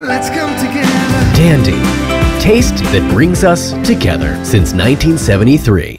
Let's come together. Dandy. Taste that brings us together since 1973.